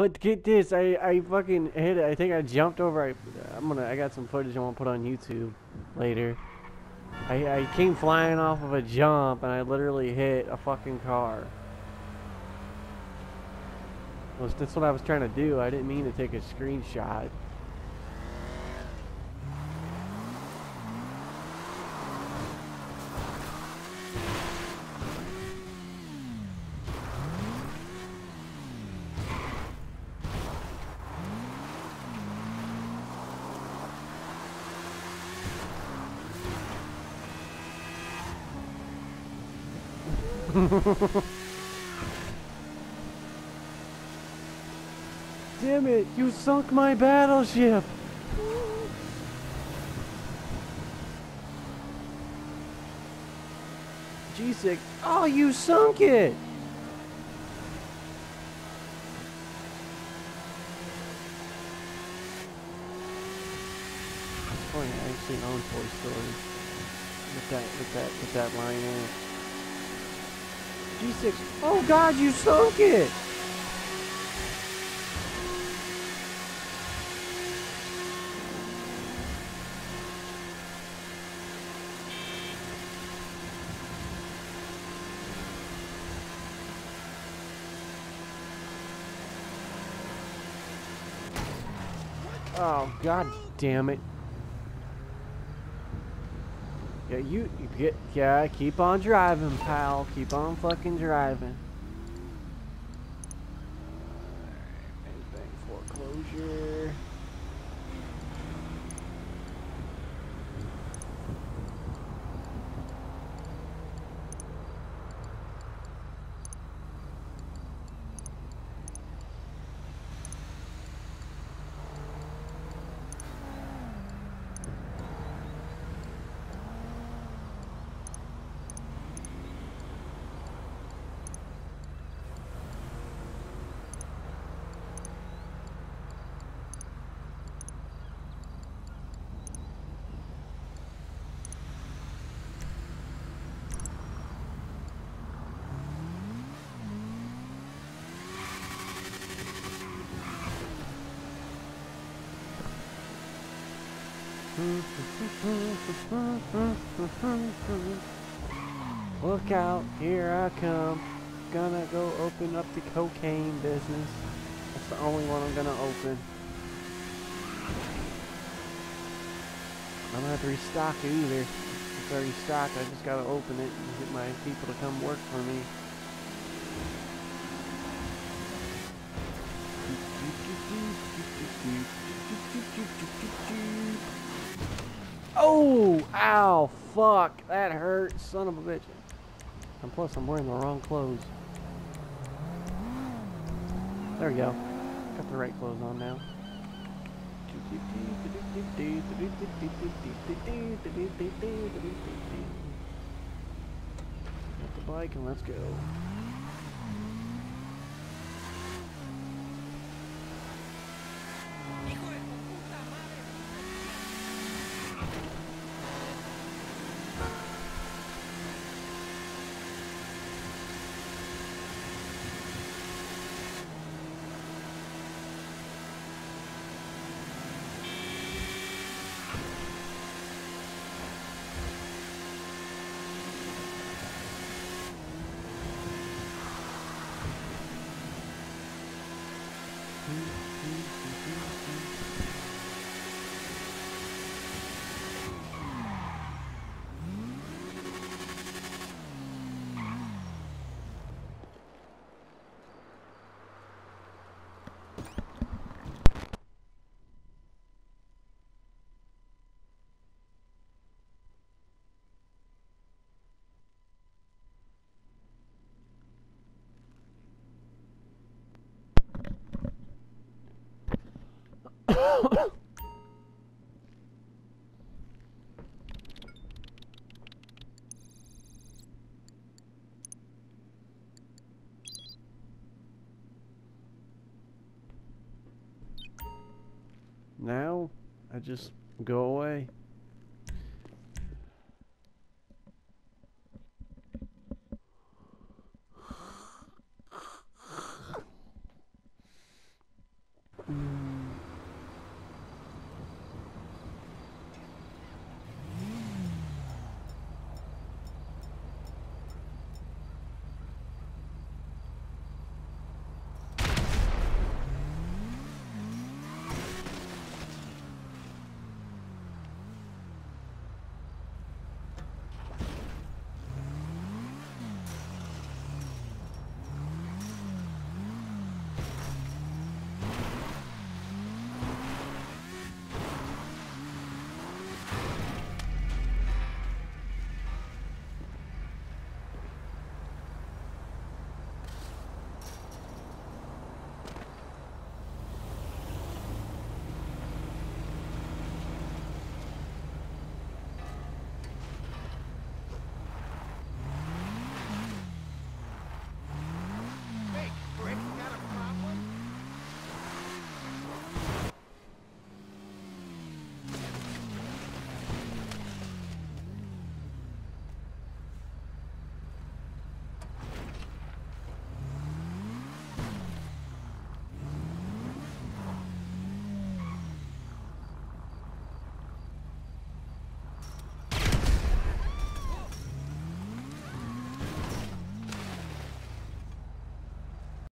But get this, I, I fucking hit it. I think I jumped over. I, I'm gonna. I got some footage I want to put on YouTube later. I, I came flying off of a jump and I literally hit a fucking car. Was that's what I was trying to do. I didn't mean to take a screenshot. Damn it, you sunk my battleship! G6, oh, you sunk it! Oh, it's funny, I actually own Toy Story. With that, with that, with that line in it. G6, oh god, you sunk it! Oh god damn it. Yeah, you, you get yeah, keep on driving, pal. Keep on fucking driving. Look out, here I come. Gonna go open up the cocaine business. That's the only one I'm gonna open. I'm gonna have to restock it either. It's already stocked, I just gotta open it and get my people to come work for me. Oh! Ow! Fuck! That hurt, son of a bitch. And plus, I'm wearing the wrong clothes. There we go. Got the right clothes on now. Get the bike and let's go. Now, I just go away.